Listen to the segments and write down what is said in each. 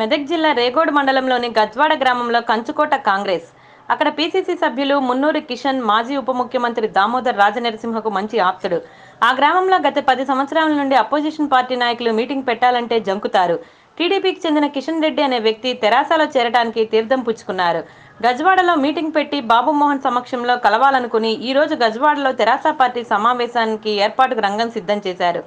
మెదక్ జిల్లా రేగోడ్ మండలంలోని గజ్వాడ గ్రామంలో కంచుకోట కాంగ్రెస్. అక్కడ పీసీసీ సభ్యులు మున్నూరి కిషన్ మాజీ ఉప ముఖ్యమంత్రి దామోదర్ రాజనరసింహకు మంచి ఆప్తుడు. ఆ గ్రామంలో గత పది సంవత్సరాల నుండి అపోజిషన్ పార్టీ నాయకులు మీటింగ్ పెట్టాలంటే జంకుతారు. టీడీపీకి చెందిన కిషన్ రెడ్డి అనే వ్యక్తి తెరాసలో చేరడానికి తీర్థం పుచ్చుకున్నారు. గజ్వాడలో మీటింగ్ పెట్టి బాబుమోహన్ సమక్షంలో కలవాలనుకుని ఈ రోజు గజ్వాడలో తెరాస పార్టీ సమావేశానికి ఏర్పాటుకు రంగం సిద్ధం చేశారు.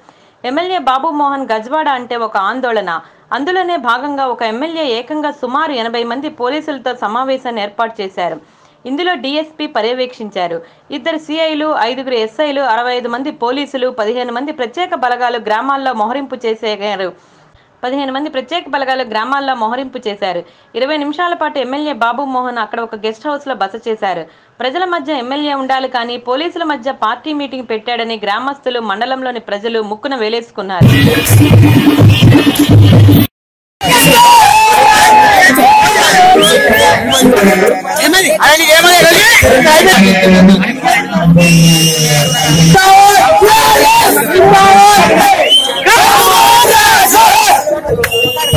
ఎమ్మెల్యే బాబు మోహన్ గజ్వాడ అంటే ఒక ఆందోళన. అందులోనే భాగంగా ఒక ఎమ్మెల్యే ఏకంగా సుమారు ఎనభై మంది పోలీసులతో సమావేశాన్ని ఏర్పాటు చేశారు. ఇందులో డీఎస్పీ పర్యవేక్షించారు. ఇద్దరు సిఐలు ఐదుగురు ఎస్ఐలు అరవై ఐదు మంది పోలీసులు పదిహేను మంది ప్రత్యేక బలగాలు గ్రామాల్లో మొహరింపు చేసేగారు పదిహేను మంది ప్రత్యేక బలగాలు గ్రామాల్లో మోహరింపు చేశారు. ఇరవై నిమిషాల పాటు ఎమ్మెల్యే బాబు మోహన్ అక్కడ ఒక గెస్ట్ హౌస్లో బస చేశారు. ప్రజల మధ్య ఎమ్మెల్యే ఉండాలి కానీ పోలీసుల మధ్య పార్టీ మీటింగ్ పెట్టాడని గ్రామస్తులు మండలంలోని ప్రజలు ముక్కున వేలేసుకున్నారు. దయచేసి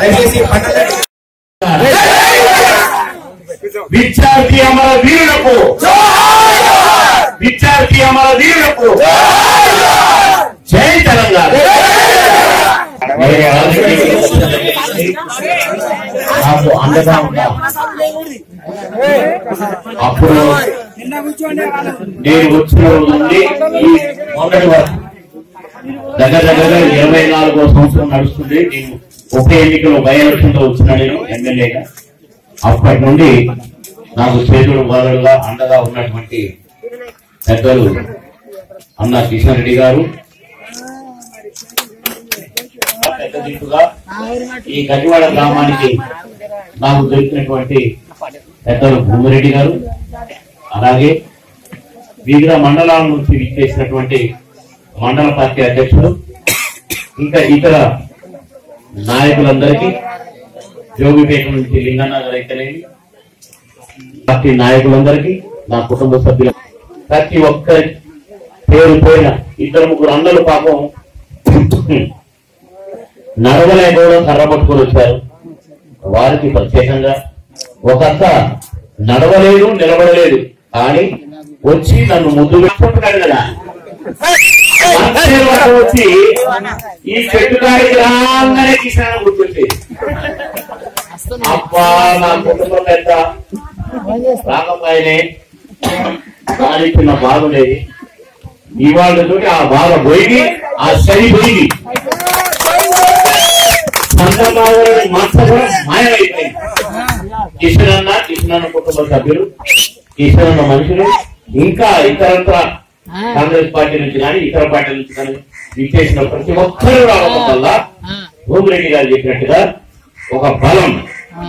కార్యక్రమం విద్యార్థి అమర వీరులకు విద్యార్థి అమర వీరులకు జై తెలంగాణ. నాకు అండగా ఉంటా అప్పుడు నేను వచ్చిన రోజు నుండి ఈ మొదటి వరకు. దగ్గర దగ్గర ఇరవై నాలుగో సంవత్సరం నడుస్తుంది. నేను ఉప ఎన్నికలో బై ఎలక్షన్లో వచ్చిన నేను ఎమ్మెల్యేగా. అప్పటి నుండి నాకు చేతులు బాధలుగా అండగా ఉన్నటువంటి పెద్దలు అన్న కిషన్ రెడ్డి గారు పెద్ద దిక్కుగా ఈ గజవాడ గ్రామానికి నాకు దొరికినటువంటి పెద్దలు భూమిరెడ్డి గారు అలాగే వివిధ మండలాల నుంచి విచ్చేసినటువంటి మండల పార్టీ అధ్యక్షులు ఇంకా ఇతర నాయకులందరికీ జోగిపేట నుంచి లింగన్న గారు అయితేనేమి పార్టీ నాయకులందరికీ నా కుటుంబ సభ్యులు ప్రతి ఒక్కరి పేరు పోయిన ఇద్దరు ముగ్గురు అన్నలు పాపం నడవలే కూడా పట్టుకొని వచ్చారు. వారికి ప్రత్యేకంగా ఒక నడవలేదు నిలబడలేదు. కానీ వచ్చి నన్ను ముద్దు పెట్టుకుంటున్నాడు కదా. వచ్చి ఈ చెట్టు కాడికి రాగానే కిసాన్ గుర్తుంటే అబ్బా నా కుటుంబం పెద్ద. రాకపోయినే కానిచ్చిన బాగులేదు ఇవాళతో ఆ బాధ పోయి ఆ శని పోయి చంద్రబాబు మాత్రం మాయమైపోయింది. కిషన్ అన్న కిషన్ అన్న కుటుంబ సభ్యులు కిషన్ అన్న మనుషులు ఇంకా ఇతరత్ర కాంగ్రెస్ పార్టీ నుంచి కానీ ఇతర పార్టీ నుంచి కానీ విచ్చేసిన ప్రతి ఒక్కరూ రావడం వల్ల భూమిరెడ్డి గారు చెప్పినట్టుగా ఒక బలం.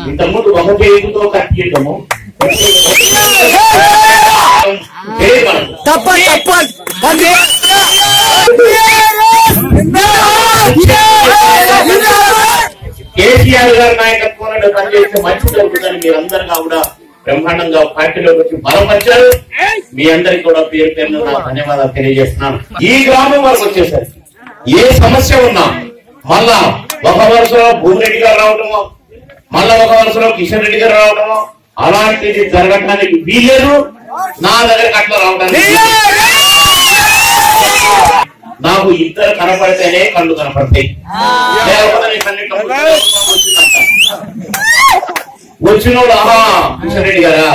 ఇంతకుముందు ఒక చేతితో కట్టిద్దాము తప్ప తప్ప కేసీఆర్ గారి నాయకత్వంలో పనిచేస్తే మంచి జరుగుతుందని మీరందరిగా కూడా బ్రహ్మాండంగా పార్టీలోకి వచ్చి బలపరిచారు. మీ అందరికి కూడా పేరు పేరు ధన్యవాదాలు తెలియజేస్తున్నాను. ఈ గ్రామం వరకు వచ్చేసరికి ఏ సమస్య ఉన్నా మళ్ళా ఒక వరుసలో భూమిరెడ్డి గారు రావటము మళ్ళా ఒక వరుసలో కిషన్ రెడ్డి గారు రావటము అలాంటిది జరగటానికి వీలేదు నా దగ్గరకు అట్లా రావడానికి నాకు ఇద్దరు కనపడితేనే కళ్ళు కనపడతాయి. వచ్చినోడు ఆహా కిషన్ గారా?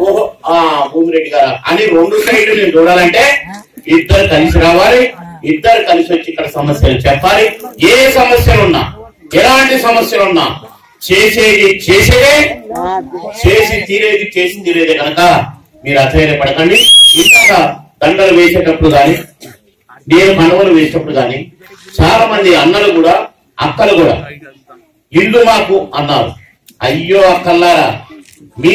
ఓహో ఆ భూమిరెడ్డి గారా? అని రెండు సైడ్లు నేను చూడాలంటే ఇద్దరు కలిసి రావాలి ఇద్దరు కలిసి వచ్చి ఇక్కడ సమస్యలు చెప్పాలి. ఏ సమస్యలున్నా ఎలాంటి సమస్యలు ఉన్నా చేసేది చేసేదే చేసి తీరేది చేసి తీరేదే కనుక మీరు అధైర్యపడకండి. ఇంకా దండలు వేసేటప్పుడు కానీ నేను మనవలు వేసేటప్పుడు కానీ చాలా మంది అన్నలు కూడా అక్కలు కూడా ఇల్లు మాకు అన్నారు. అయ్యో అక్కల్లారా మీ